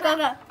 哥哥